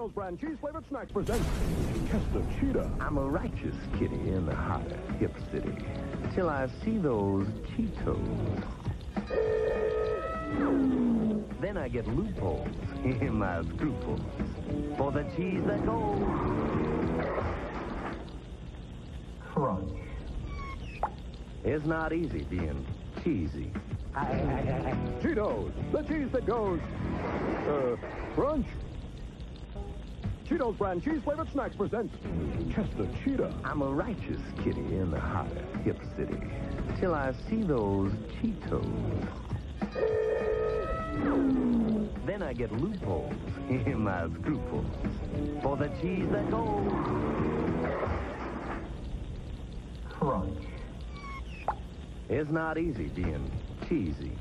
Cheetos brand cheese flavored snacks presents Chester Cheetah. I'm a righteous kitty in the heart of Hip City. Till I see those Cheetos. Then I get loopholes in my scruples. For the cheese that goes. Crunch. It's not easy being cheesy. Cheetos, the cheese that goes. Uh, crunch. Cheetos brand cheese flavored snacks presents Chester Cheetah. I'm a righteous kitty in the heart of Hip City. Till I see those Cheetos. Then I get loopholes in my scruples. For the cheese that goes. Crunch. It's not easy being cheesy.